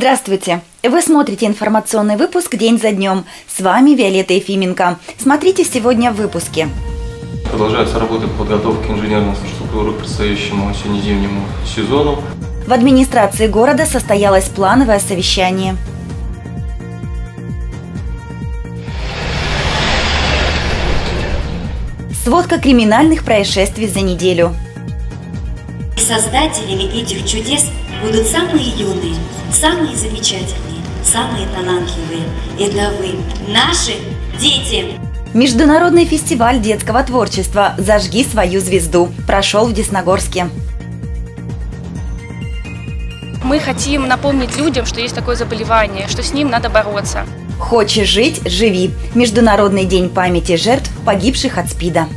Здравствуйте! Вы смотрите информационный выпуск «День за днем». С вами Виолетта Ефименко. Смотрите сегодня в выпуске. Продолжаются работы по подготовке инженерной инфраструктуры к предстоящему осенне-зимнему сезону. В администрации города состоялось плановое совещание. Сводка криминальных происшествий за неделю. Создателями этих чудес будут самые юные, самые замечательные, самые талантливые. Это вы, наши дети. Международный фестиваль детского творчества «Зажги свою звезду» прошел в Десногорске. Мы хотим напомнить людям, что есть такое заболевание, что с ним надо бороться. Хочешь жить – живи. Международный день памяти жертв, погибших от СПИДа.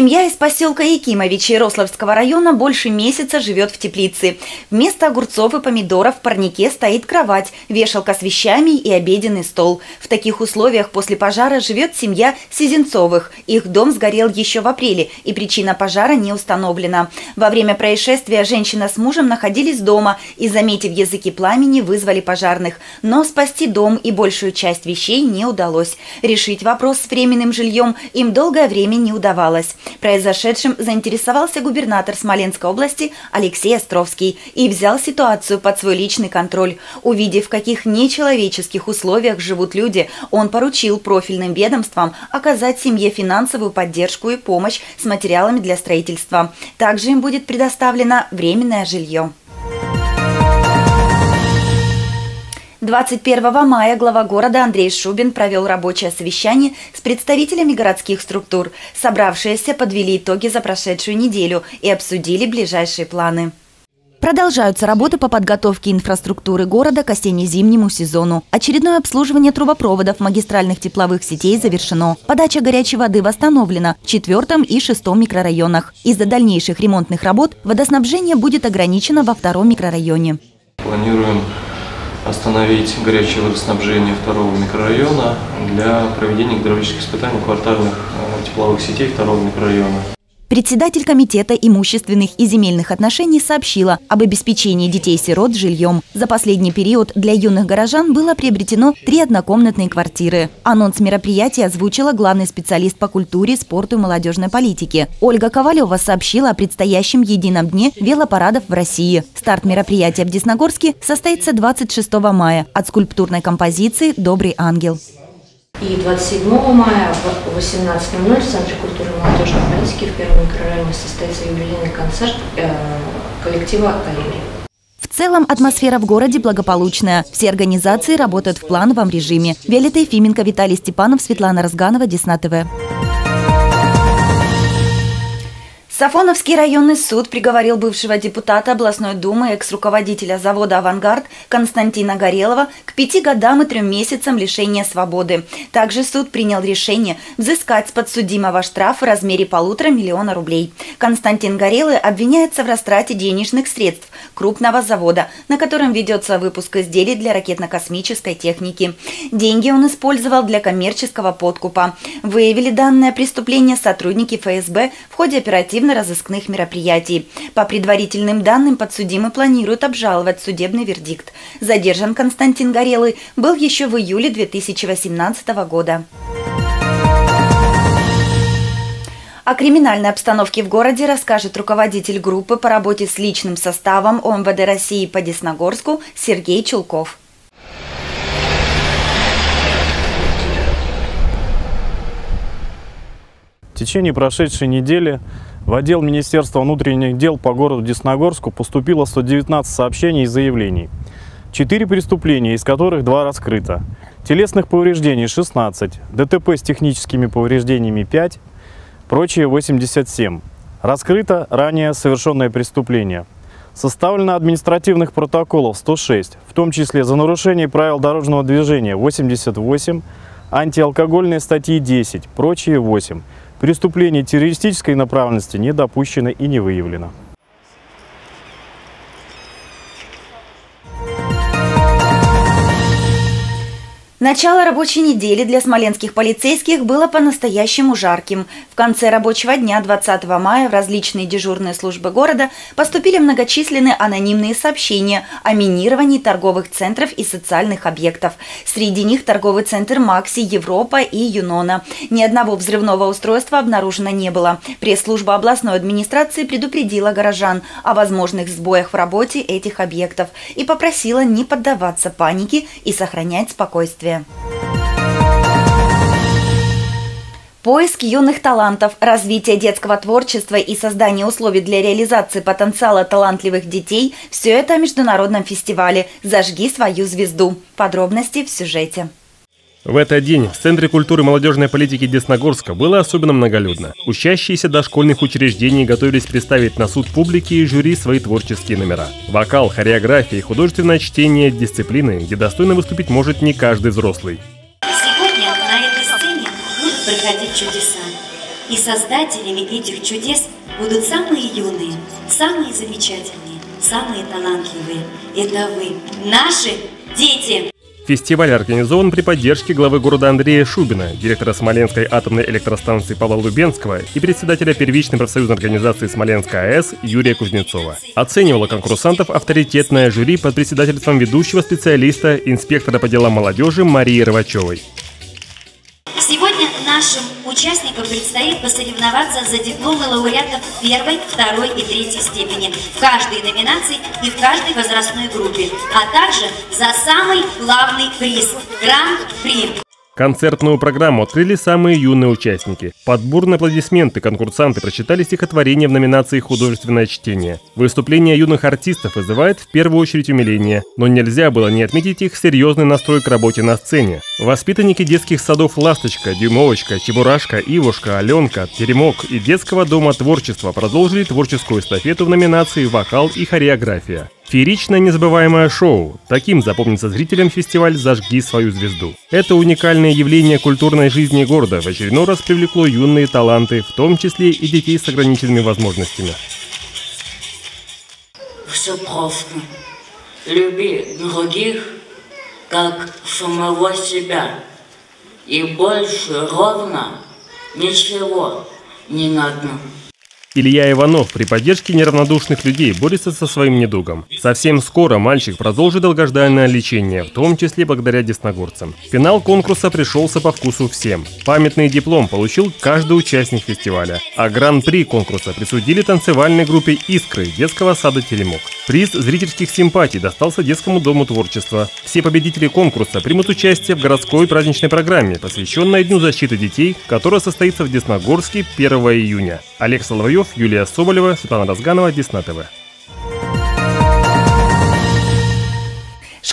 Семья из поселка Якимовичи Рославского района больше месяца живет в теплице. Вместо огурцов и помидоров в парнике стоит кровать, вешалка с вещами и обеденный стол. В таких условиях после пожара живет семья Сизенцовых. Их дом сгорел еще в апреле, и причина пожара не установлена. Во время происшествия женщина с мужем находились дома и, заметив языки пламени, вызвали пожарных. Но спасти дом и большую часть вещей не удалось. Решить вопрос с временным жильем им долгое время не удавалось. Произошедшим заинтересовался губернатор Смоленской области Алексей Островский и взял ситуацию под свой личный контроль. Увидев, в каких нечеловеческих условиях живут люди, он поручил профильным ведомствам оказать семье финансовую поддержку и помощь с материалами для строительства. Также им будет предоставлено временное жилье. 21 мая глава города Андрей Шубин провел рабочее совещание с представителями городских структур. Собравшиеся подвели итоги за прошедшую неделю и обсудили ближайшие планы. Продолжаются работы по подготовке инфраструктуры города к осенне-зимнему сезону. Очередное обслуживание трубопроводов магистральных тепловых сетей завершено. Подача горячей воды восстановлена в четвертом и шестом микрорайонах. Из-за дальнейших ремонтных работ водоснабжение будет ограничено во втором микрорайоне. Планируем остановить горячее водоснабжение второго микрорайона для проведения гидравлических испытаний квартальных э, тепловых сетей второго микрорайона. Председатель Комитета имущественных и земельных отношений сообщила об обеспечении детей-сирот жильем. За последний период для юных горожан было приобретено три однокомнатные квартиры. Анонс мероприятия озвучила главный специалист по культуре, спорту и молодежной политике. Ольга Ковалева сообщила о предстоящем едином дне велопарадов в России. Старт мероприятия в Десногорске состоится 26 мая от скульптурной композиции «Добрый ангел». И 27 мая в 18.00 в Центре культуры молодежной политики в первом микрорайоне состоится юбилейный концерт э, коллектива «Калибри». В целом атмосфера в городе благополучная. Все организации работают в плановом режиме. Виолетта Ефименко, Виталий Степанов, Светлана Разганова, Десна ТВ. Сафоновский районный суд приговорил бывшего депутата областной думы, экс-руководителя завода «Авангард» Константина Горелова к пяти годам и трем месяцам лишения свободы. Также суд принял решение взыскать с подсудимого штраф в размере полутора миллиона рублей. Константин Горелый обвиняется в растрате денежных средств крупного завода, на котором ведется выпуск изделий для ракетно-космической техники. Деньги он использовал для коммерческого подкупа. Выявили данное преступление сотрудники ФСБ в ходе оперативной оперативно-розыскных мероприятий. По предварительным данным, подсудимый планирует обжаловать судебный вердикт. Задержан Константин Горелый был еще в июле 2018 года. О криминальной обстановке в городе расскажет руководитель группы по работе с личным составом ОМВД России по Десногорску Сергей Чулков. В течение прошедшей недели в отдел Министерства внутренних дел по городу Десногорску поступило 119 сообщений и заявлений. Четыре преступления, из которых два раскрыто. Телесных повреждений 16, ДТП с техническими повреждениями 5, прочие 87. Раскрыто ранее совершенное преступление. Составлено административных протоколов 106, в том числе за нарушение правил дорожного движения 88, антиалкогольные статьи 10, прочие 8. Преступлений террористической направленности не допущено и не выявлено. Начало рабочей недели для смоленских полицейских было по-настоящему жарким. В конце рабочего дня 20 мая в различные дежурные службы города поступили многочисленные анонимные сообщения о минировании торговых центров и социальных объектов. Среди них торговый центр «Макси», «Европа» и «Юнона». Ни одного взрывного устройства обнаружено не было. Пресс-служба областной администрации предупредила горожан о возможных сбоях в работе этих объектов и попросила не поддаваться панике и сохранять спокойствие действия. Поиск юных талантов, развитие детского творчества и создание условий для реализации потенциала талантливых детей – все это о международном фестивале «Зажги свою звезду». Подробности в сюжете. В этот день в Центре культуры и молодежной политики Десногорска было особенно многолюдно. Учащиеся дошкольных учреждений готовились представить на суд публики и жюри свои творческие номера. Вокал, хореография и художественное чтение – дисциплины, где достойно выступить может не каждый взрослый. Сегодня на этой сцене будут проходить чудеса. И создателями этих чудес будут самые юные, самые замечательные, самые талантливые. Это вы, наши дети. Фестиваль организован при поддержке главы города Андрея Шубина, директора Смоленской атомной электростанции Павла Лубенского и председателя первичной профсоюзной организации Смоленская АЭС Юрия Кузнецова. Оценивала конкурсантов авторитетное жюри под председательством ведущего специалиста, инспектора по делам молодежи Марии Рвачевой. Сегодня нашим участникам предстоит посоревноваться за дипломы лауреатов первой, второй и третьей степени в каждой номинации и в каждой возрастной группе, а также за самый главный приз – Гран-при. Концертную программу открыли самые юные участники. Под бурные аплодисменты конкурсанты прочитали стихотворение в номинации «Художественное чтение». Выступление юных артистов вызывает в первую очередь умиление, но нельзя было не отметить их серьезный настрой к работе на сцене. Воспитанники детских садов «Ласточка», «Дюймовочка», «Чебурашка», «Ивушка», «Аленка», «Теремок» и детского дома творчества продолжили творческую эстафету в номинации «Вокал и хореография». Фееричное незабываемое шоу. Таким запомнится зрителям фестиваль «Зажги свою звезду». Это уникальное явление культурной жизни города в очередной раз привлекло юные таланты, в том числе и детей с ограниченными возможностями. Все просто. Люби других, как самого себя. И больше ровно ничего не надо. Илья Иванов при поддержке неравнодушных людей борется со своим недугом. Совсем скоро мальчик продолжит долгожданное лечение, в том числе благодаря десногорцам. Финал конкурса пришелся по вкусу всем. Памятный диплом получил каждый участник фестиваля. А гран-при конкурса присудили танцевальной группе «Искры» детского сада «Теремок». Приз зрительских симпатий достался детскому дому творчества. Все победители конкурса примут участие в городской праздничной программе, посвященной Дню защиты детей, которая состоится в Десногорске 1 июня. Олег Соловьев, Юлия Соболева, Светлана Разганова, Десна ТВ.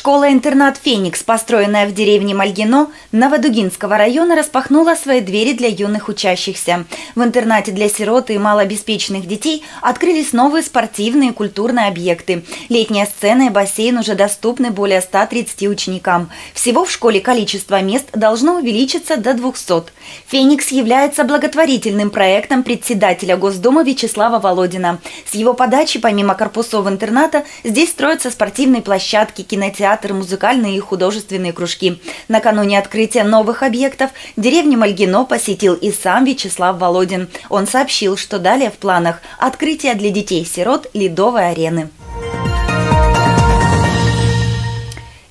Школа-интернат «Феникс», построенная в деревне Мальгино Новодугинского района, распахнула свои двери для юных учащихся. В интернате для сирот и малообеспеченных детей открылись новые спортивные и культурные объекты. Летняя сцена и бассейн уже доступны более 130 ученикам. Всего в школе количество мест должно увеличиться до 200. «Феникс» является благотворительным проектом председателя Госдумы Вячеслава Володина. С его подачи, помимо корпусов интерната, здесь строятся спортивные площадки, кинотеатры, театр, музыкальные и художественные кружки. Накануне открытия новых объектов деревню Мальгино посетил и сам Вячеслав Володин. Он сообщил, что далее в планах открытие для детей-сирот ледовой арены.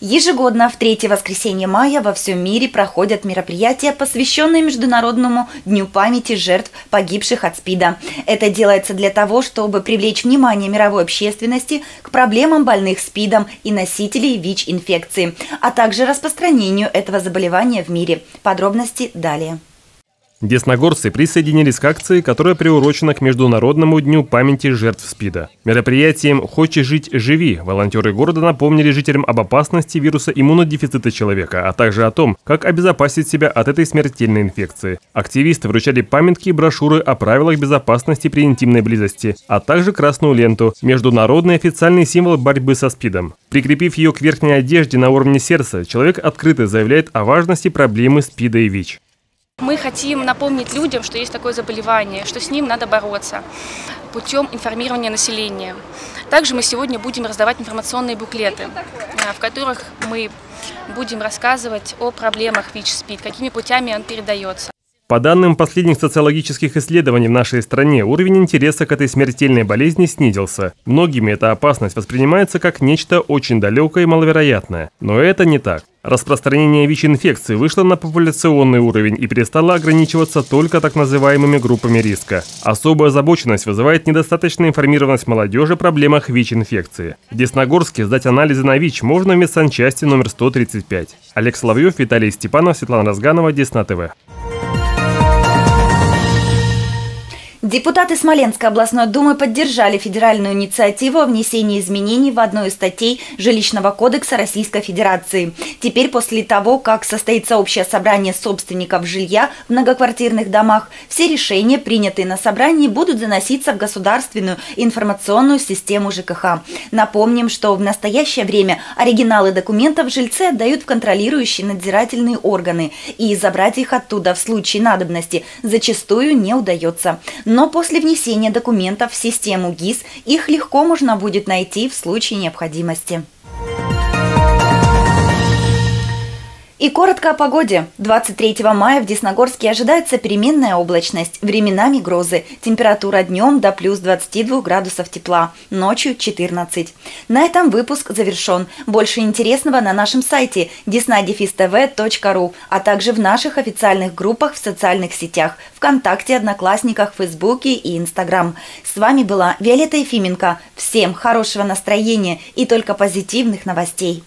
Ежегодно в третье воскресенье мая во всем мире проходят мероприятия, посвященные Международному дню памяти жертв, погибших от СПИДа. Это делается для того, чтобы привлечь внимание мировой общественности к проблемам больных СПИДом и носителей ВИЧ-инфекции, а также распространению этого заболевания в мире. Подробности далее. Десногорцы присоединились к акции, которая приурочена к Международному дню памяти жертв СПИДа. Мероприятием «Хочешь жить – живи» волонтеры города напомнили жителям об опасности вируса иммунодефицита человека, а также о том, как обезопасить себя от этой смертельной инфекции. Активисты вручали памятки и брошюры о правилах безопасности при интимной близости, а также красную ленту – международный официальный символ борьбы со СПИДом. Прикрепив ее к верхней одежде на уровне сердца, человек открыто заявляет о важности проблемы СПИДа и ВИЧ. Мы хотим напомнить людям, что есть такое заболевание, что с ним надо бороться путем информирования населения. Также мы сегодня будем раздавать информационные буклеты, э, в которых мы будем рассказывать о проблемах ВИЧ-СПИД, какими путями он передается. По данным последних социологических исследований в нашей стране, уровень интереса к этой смертельной болезни снизился. Многими эта опасность воспринимается как нечто очень далекое и маловероятное. Но это не так. Распространение ВИЧ-инфекции вышло на популяционный уровень и перестало ограничиваться только так называемыми группами риска. Особую озабоченность вызывает недостаточная информированность молодежи о проблемах ВИЧ-инфекции. В Десногорске сдать анализы на ВИЧ можно в медсанчасти номер 135. Олег Соловьев, Виталий Степанов, Светлана Разганова, Десна ТВ. Депутаты Смоленской областной думы поддержали федеральную инициативу о внесении изменений в одну из статей Жилищного кодекса Российской Федерации. Теперь, после того, как состоится общее собрание собственников жилья в многоквартирных домах, все решения, принятые на собрании, будут заноситься в государственную информационную систему ЖКХ. Напомним, что в настоящее время оригиналы документов жильцы отдают в контролирующие надзирательные органы, и забрать их оттуда в случае надобности зачастую не удается. Но после внесения документов в систему ГИС их легко можно будет найти в случае необходимости. И коротко о погоде. 23 мая в Десногорске ожидается переменная облачность, временами грозы. Температура днем до плюс 22 градусов тепла, ночью 14. На этом выпуск завершен. Больше интересного на нашем сайте desnadefistv.ru, а также в наших официальных группах в социальных сетях ВКонтакте, Одноклассниках, Фейсбуке и Инстаграм. С вами была Виолетта Ефименко. Всем хорошего настроения и только позитивных новостей.